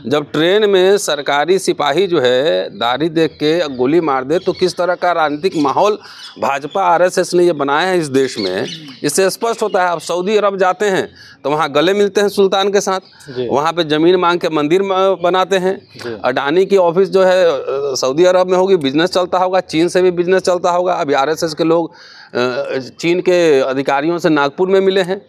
जब ट्रेन में सरकारी सिपाही जो है दाढ़ी देख के गोली मार दे तो किस तरह का राजनीतिक माहौल भाजपा आरएसएस ने ये बनाया है इस देश में इससे स्पष्ट होता है आप सऊदी अरब जाते हैं तो वहाँ गले मिलते हैं सुल्तान के साथ वहाँ पे ज़मीन मांग के मंदिर बनाते हैं अडानी की ऑफ़िस जो है सऊदी अरब में होगी बिज़नेस चलता होगा चीन से भी बिज़नेस चलता होगा अभी आरएसएस के लोग चीन के अधिकारियों से नागपुर में मिले हैं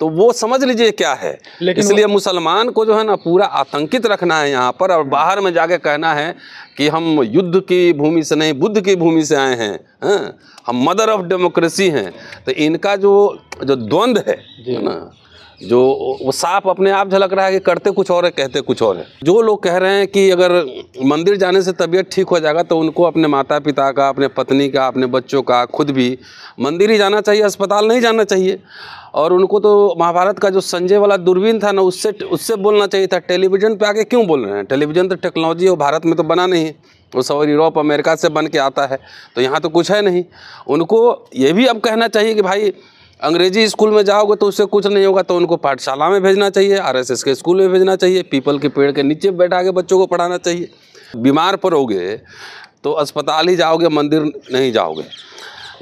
तो वो समझ लीजिए क्या है इसलिए मुसलमान को जो है ना पूरा आतंकित रखना है यहाँ पर और बाहर में जाके कहना है कि हम युद्ध की भूमि से नहीं बुद्ध की भूमि से आए हैं हाँ? हम मदर ऑफ़ डेमोक्रेसी हैं तो इनका जो जो द्वंद्व है है ना जो वो साफ़ अपने आप झलक रहा है कि करते कुछ और है, कहते कुछ और है। जो लोग कह रहे हैं कि अगर मंदिर जाने से तबीयत ठीक हो जाएगा तो उनको अपने माता पिता का, अपने पत्नी का, अपने बच्चों का, खुद भी मंदिर ही जाना चाहिए, अस्पताल नहीं जाना चाहिए। और उनको तो महाभारत का जो संजय वाला दूरबीन था ना, उससे उससे बोलना चाहिए था, टेलीविज़न पे आके क्यों बोल रहे हैं? टेलीविज़न तो टेक्नोलॉजी वो भारत में तो बना नहीं वो सब यूरोप, अमेरिका से बन के आता है तो यहाँ तो कुछ है नहीं। उनको ये भी अब कहना चाहिए कि भाई अंग्रेज़ी स्कूल में जाओगे तो उससे कुछ नहीं होगा तो उनको पाठशाला में भेजना चाहिए, आरएसएस के स्कूल में भेजना चाहिए, पीपल के पेड़ के नीचे बैठा के बच्चों को पढ़ाना चाहिए। बीमार पड़ोगे तो अस्पताल ही जाओगे, मंदिर नहीं जाओगे।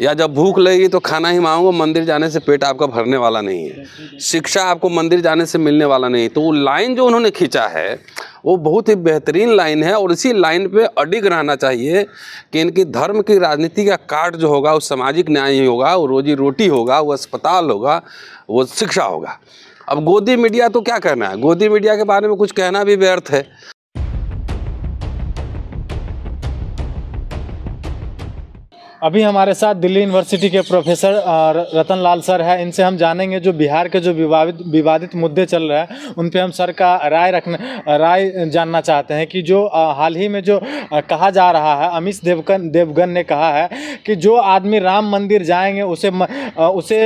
या जब भूख लगेगी तो खाना ही मांगो मंदिर जाने से पेट आपका भरने वाला नहीं है। शिक्षा आपको मंदिर जाने से मिलने वाला नहीं है। तो वो लाइन जो उन्होंने खींचा है वो बहुत ही बेहतरीन लाइन है और इसी लाइन पे अडिग रहना चाहिए कि इनकी धर्म की राजनीति का कार्ड जो होगा, वो सामाजिक न्याय होगा, वो रोजी रोटी होगा, वो अस्पताल होगा, वो शिक्षा होगा। अब गोदी मीडिया तो क्या कहना है? गोदी मीडिया के बारे में कुछ कहना भी व्यर्थ है। अभी हमारे साथ दिल्ली यूनिवर्सिटी के प्रोफेसर रतन लाल सर हैं। इनसे हम जानेंगे जो बिहार के जो विवादित विवादित मुद्दे चल रहे हैं उन पे हम सर का राय रखना राय जानना चाहते हैं कि जो हाल ही में जो कहा जा रहा है अमित देवगन देवगन ने कहा है कि जो आदमी राम मंदिर जाएँगे उसे उसे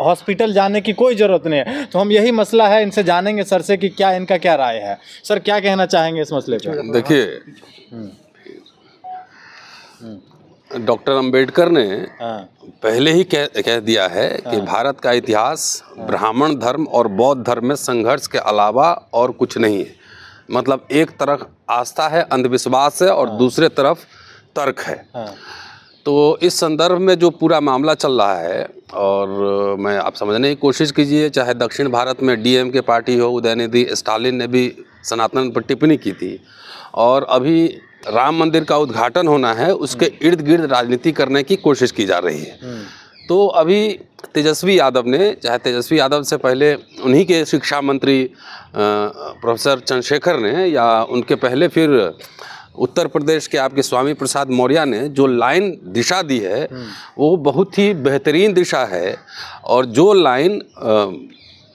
हॉस्पिटल जाने की कोई ज़रूरत नहीं है। तो हम यही मसला है इनसे जानेंगे सर से कि क्या इनका क्या राय है। सर क्या कहना चाहेंगे इस मसले पर देखिए डॉक्टर अंबेडकर ने हाँ। पहले ही कह, कह दिया है कि भारत का इतिहास ब्राह्मण धर्म और बौद्ध धर्म में संघर्ष के अलावा और कुछ नहीं है। मतलब एक तरफ़ आस्था है अंधविश्वास है और दूसरे तरफ़ तर्क है। हाँ। तो इस संदर्भ में जो पूरा मामला चल रहा है और मैं आप समझने की कोशिश कीजिए चाहे दक्षिण भारत में डीएम के पार्टी हो उदयनिधि स्टालिन ने भी सनातन पर टिप्पणी की थी। और अभी राम मंदिर का उद्घाटन होना है उसके इर्द गिर्द राजनीति करने की कोशिश की जा रही है। हम्म, तो अभी तेजस्वी यादव ने चाहे तेजस्वी यादव से पहले उन्हीं के शिक्षा मंत्री प्रोफेसर चंद्रशेखर ने या उनके पहले फिर उत्तर प्रदेश के आपके स्वामी प्रसाद मौर्य ने जो लाइन दिशा दी है वो बहुत ही बेहतरीन दिशा है। और जो लाइन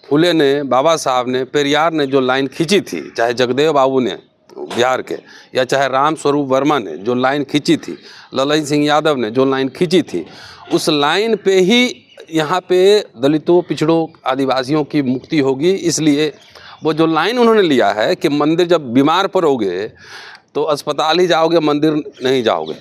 फुले ने बाबा साहब ने पेरियार ने जो लाइन खींची थी चाहे जगदेव बाबू ने बिहार के, या चाहे राम स्वरूप वर्मा ने जो लाइन खींची थी, ललन सिंह यादव ने जो लाइन खींची थी, उस लाइन पे ही यहाँ पे दलितों, पिछड़ों, आदिवासियों की मुक्ति होगी। इसलिए वो जो लाइन उन्होंने लिया है कि मंदिर जब बीमार पड़ोगे तो अस्पताल ही जाओगे, मंदिर नहीं जाओगे।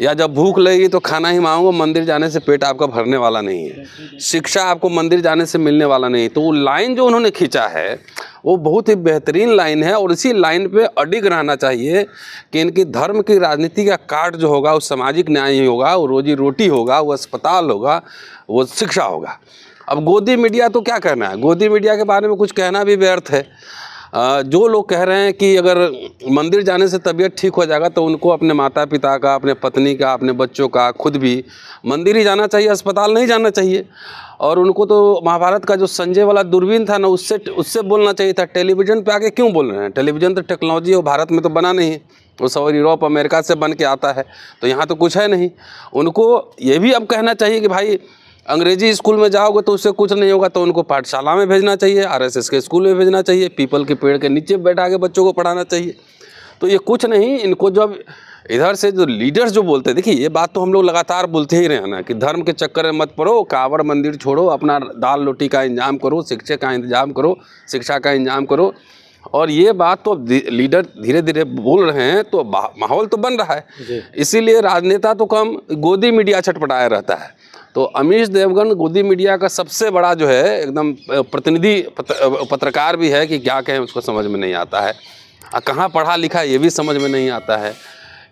या जब भूख लगेगी तो खाना ही मांगो मंदिर जाने से पेट आपका भरने वाला नहीं है। शिक्षा आपको मंदिर जाने से मिलने वाला नहीं तो वो लाइन जो उन्होंने खींचा है, वो बहुत ही बेहतरीन लाइन है और इसी लाइन पे अडिग रहना चाहिए कि इनकी धर्म की राजनीति का काट जो होगा, वो सामाजिक न्याय होगा, वो रोजी रोटी होगा, वो अस्पताल होगा, वो शिक्षा होगा। अब गोदी मीडिया तो क्या कहना है? गोदी मीडिया के बारे में कुछ कहना भी व्यर्थ है। जो लोग कह रहे हैं कि अगर मंदिर जाने से तबीयत ठीक हो जाएगा तो उनको अपने माता पिता का, अपने पत्नी का, अपने बच्चों का, खुद भी मंदिर ही जाना चाहिए, अस्पताल नहीं जाना चाहिए। और उनको तो महाभारत का जो संजय वाला दूरबीन था ना, उससे उससे बोलना चाहिए था, टेलीविज़न पे आके क्यों बोल रहे हैं? टेलीविज़न तो टेक्नोलॉजी वो भारत में तो बना नहीं है। वो सब यूरोप, अमेरिका से बन के आता है तो यहाँ तो कुछ है नहीं। उनको ये भी अब कहना चाहिए कि भाई अंग्रेज़ी स्कूल में जाओगे तो उससे कुछ नहीं होगा तो उनको पाठशाला में भेजना चाहिए आरएसएस के स्कूल में भेजना चाहिए पीपल के पेड़ के नीचे बैठा के बच्चों को पढ़ाना चाहिए। तो ये कुछ नहीं इनको जब इधर से जो लीडर्स जो बोलते हैं देखिए ये बात तो हम लोग लगातार बोलते ही रहे हैं ना कि धर्म के चक्कर में मत पड़ो कांवड़ मंदिर छोड़ो अपना दाल रोटी का इंतज़ाम करो शिक्षा का इंतज़ाम करो शिक्षा का इंतज़ाम करो। और ये बात तो लीडर धीरे धीरे बोल रहे हैं तो माहौल तो बन रहा है। इसीलिए राजनेता तो कम गोदी मीडिया छटपटाया रहता है। तो अमीश देवगन गोदी मीडिया का सबसे बड़ा जो है एकदम प्रतिनिधि पत, पत्रकार भी है कि क्या कहें उसको समझ में नहीं आता है कहाँ पढ़ा लिखा ये भी समझ में नहीं आता है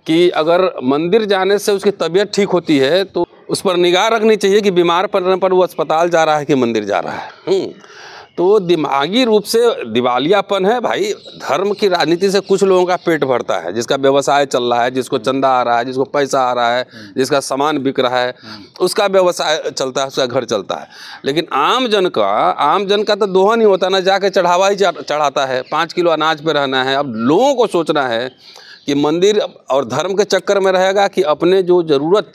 कि अगर मंदिर जाने से उसकी तबीयत ठीक होती है तो उस पर निगाह रखनी चाहिए कि बीमार पड़ने पर वो अस्पताल जा रहा है कि मंदिर जा रहा है हम्म। तो दिमागी रूप से दिवालियापन है भाई। धर्म की राजनीति से कुछ लोगों का पेट भरता है जिसका व्यवसाय चल रहा है जिसको चंदा आ रहा है जिसको पैसा आ रहा है जिसका सामान बिक रहा है उसका व्यवसाय चलता है उसका घर चलता है। लेकिन आम जन का आम जन का तो दोहन ही होता ना जाके चढ़ावा ही चढ़ाता है। पाँच किलो अनाज पर रहना है। अब लोगों को सोचना है कि मंदिर और धर्म के चक्कर में रहेगा कि अपने जो ज़रूरत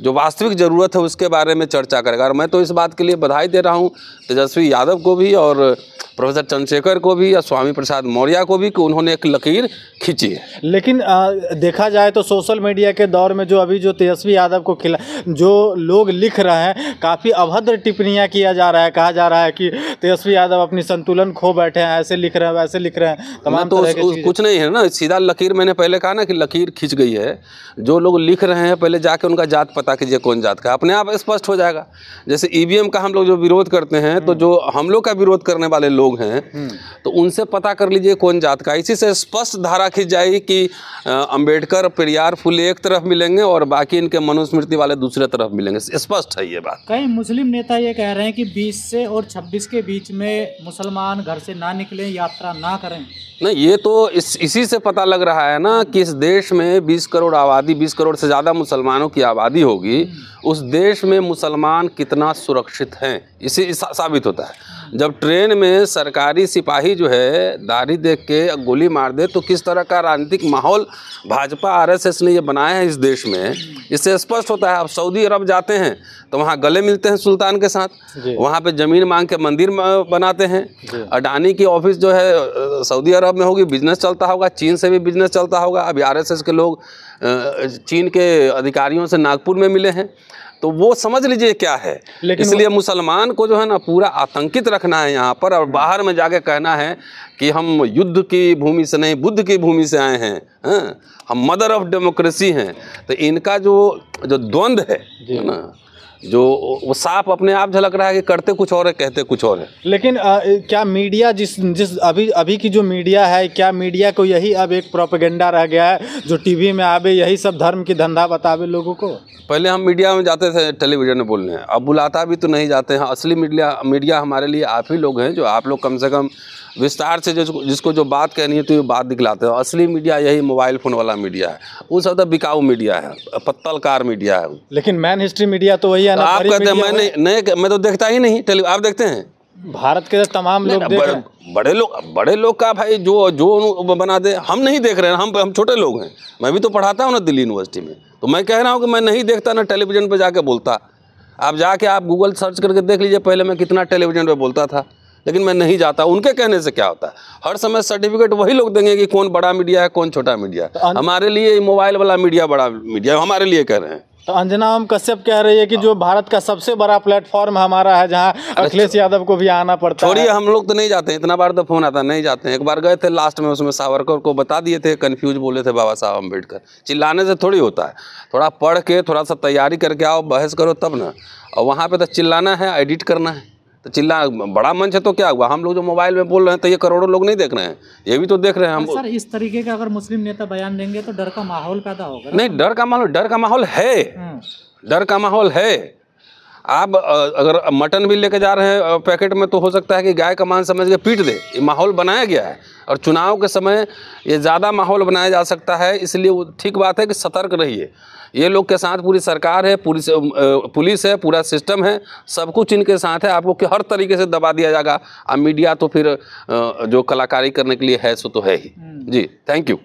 जो वास्तविक ज़रूरत है उसके बारे में चर्चा करेगा। और मैं तो इस बात के लिए बधाई दे रहा हूँ, तेजस्वी यादव को भी और प्रोफेसर चंद्रशेखर को भी या स्वामी प्रसाद मौर्य को भी कि उन्होंने एक लकीर खींची है लेकिन आ, देखा जाए तो सोशल मीडिया के दौर में जो अभी जो तेजस्वी यादव को खिला जो लोग लिख रहे हैं काफ़ी अभद्र टिप्पणियाँ किया जा रहा है। कहा जा रहा है कि तेजस्वी यादव अपनी संतुलन खो बैठे हैं ऐसे लिख रहे हैं वैसे लिख रहे हैं तमाम तो कुछ नहीं है ना सीधा लकीर मैंने पहले कहा ना कि लकीर खींच गई है। जो लोग लिख रहे हैं पहले जाके उनका जात पता कीजिए कौन जात का अपने आप स्पष्ट हो जाएगा। जैसे ईवीएम का हम लोग जो विरोध करते हैं तो जो हम लोग का विरोध करने वाले लोग हैं तो उनसे पता कर लीजिए कौन जात का इसी से स्पष्ट धारा खींच जाएगी कि अंबेडकर पेरियार फुले एक तरफ़ मिलेंगे और बाकी इनके मनुस्मृति वाले दूसरे तरफ़ मिलेंगे। स्पष्ट है ये बात। कई मुस्लिम नेता ये कह रहे हैं कि 20 से और 26 के बीच में मुसलमान घर से ना निकलें यात्रा ना करें। नहीं ये तो इस इसी से पता लग रहा है ना कि इस देश में 20 करोड़ आबादी 20 करोड़ से ज़्यादा मुसलमानों की आबादी होगी। उस देश में मुसलमान कितना सुरक्षित हैं इसी इस साबित होता है। जब ट्रेन में सरकारी सिपाही जो है दाढ़ी देख के गोली मार दे तो किस तरह का राजनीतिक माहौल भाजपा आरएसएस ने ये बनाया है इस देश में? इससे स्पष्ट होता है आप सऊदी अरब जाते हैं तो वहाँ गले मिलते हैं सुल्तान के साथ। वहाँ पे ज़मीन मांग के मंदिर बनाते हैं। अडानी की ऑफ़िस जो है सऊदी अरब में होगी बिज़नेस चलता होगा चीन से भी बिज़नेस चलता होगा। अभी आरएसएस के लोग चीन के अधिकारियों से नागपुर में मिले हैं। तो वो समझ लीजिए क्या है। इसलिए मुसलमान को जो है ना पूरा आतंकित रखना है यहाँ पर और बाहर में जाके कहना है कि हम युद्ध की भूमि से नहीं बुद्ध की भूमि से आए हैं हाँ? हम मदर ऑफ़ डेमोक्रेसी हैं। तो इनका जो जो द्वंद्व है ना जो वो साफ़ अपने आप झलक रहा है कि करते कुछ और है कहते कुछ और है। लेकिन अ, क्या मीडिया जिस जिस अभी अभी की जो मीडिया है क्या मीडिया को यही अब एक प्रोपेगेंडा रह गया है जो टीवी में आवे यही सब धर्म की धंधा बतावे लोगों को? पहले हम मीडिया में जाते थे टेलीविज़न में बोलने। अब बुलाता भी तो नहीं जाते हैं। असली मीडिया मीडिया हमारे लिए आप ही लोग हैं जो आप लोग कम से कम विस्तार से जिसको जिसको जो बात कहनी है तो ये बात दिखलाते हो। असली मीडिया यही मोबाइल फ़ोन वाला मीडिया है। वो सब तो बिकाऊ मीडिया है पत्तलकार मीडिया है। लेकिन मैन हिस्ट्री मीडिया तो वही है ना आप कहते हैं मैं नहीं नहीं मैं तो देखता ही नहीं। टेली आप देखते हैं। भारत के तमाम लोग देख बड़े- बड़े लोग बड़े लोग का भाई जो जो बना दे हम नहीं देख रहे हैं हम हम छोटे लोग हैं। मैं भी तो पढ़ाता हूँ ना दिल्ली यूनिवर्सिटी में। तो मैं कह रहा हूँ कि मैं नहीं देखता ना टेलीविज़न पर जाके बोलता। आप जाके आप गूगल सर्च करके देख लीजिए पहले मैं कितना टेलीविज़न पर बोलता था। लेकिन मैं नहीं जाता उनके कहने से क्या होता? है हर समय सर्टिफिकेट वही लोग देंगे कि कौन बड़ा मीडिया है कौन छोटा मीडिया है। हमारे लिए मोबाइल वाला मीडिया बड़ा मीडिया हमारे लिए कह रहे हैं। तो अंजना ओम कश्यप कह रही है कि जो भारत का सबसे बड़ा प्लेटफॉर्म हमारा है जहाँ अखिलेश यादव को भी आना पड़ता है। छोड़िए हम लोग तो नहीं जाते इतना बार तो फ़ोन आता नहीं जाते एक बार गए थे लास्ट में उसमें सावरकर को बता दिए थे कन्फ्यूज़ बोले थे बाबा साहब अंबेडकर चिल्लाने से थोड़ी होता है। थोड़ा पढ़ के थोड़ा सा तैयारी करके आओ बहस करो तब ना। और वहाँ पर तो चिल्लाना है एडिट करना है। तो चिल्ला बड़ा मंच है तो क्या हुआ? हम लोग जो मोबाइल में बोल रहे हैं तो ये करोड़ों लोग नहीं देख रहे हैं। ये भी तो देख रहे हैं हम सर इस तरीके का अगर मुस्लिम नेता बयान देंगे तो डर का माहौल पैदा होगा नहीं डर का माहौल डर का माहौल है। हम्म, डर का माहौल है। आप अगर मटन भी लेके जा रहे हैं पैकेट में तो हो सकता है कि गाय का मान समझ के पीट दे। ये माहौल बनाया गया है। और चुनाव के समय ये ज़्यादा माहौल बनाया जा सकता है इसलिए वो ठीक बात है कि सतर्क रहिए। ये लोग के साथ पूरी सरकार है पूरी पुलिस है पूरा सिस्टम है सब कुछ इनके साथ है आपको कि हर तरीके से दबा दिया जाएगा। अब मीडिया तो फिर जो कलाकारी करने के लिए है सो तो है ही। जी थैंक यू